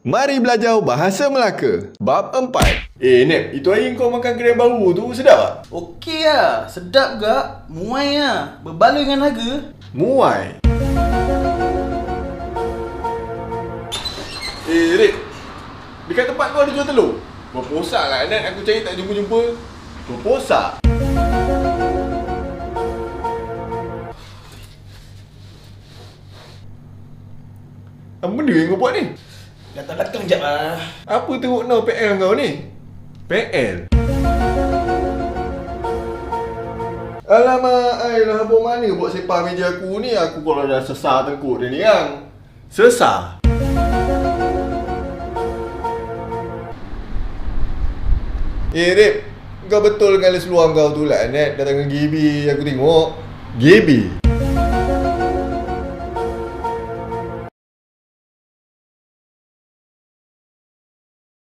Mari belajar bahasa Melaka. Bab 4. Eh, Nep, itu hari kau makan kedai baru tu sedap tak? Okey lah, sedap gak, muai lah, berbaloi dengan harga. Muai. Eh, Rik. Dekat tempat kau ada jual telur? Berposak lah, Nep. Aku cari tak jumpa-jumpa. Berposak. Apa benda yang kau buat ni? Datang belakang jap lah. Apa teruk no PL kau ni? PL? Alamak, ai lah habis mana buat sepah meja aku ni? Aku kalau dah sesar tengkuk dia ni yang. Sesar? Eh, Rip. Kau betul dengan les luar kau tu lah, Net. Datang dengan GB aku tengok. GB?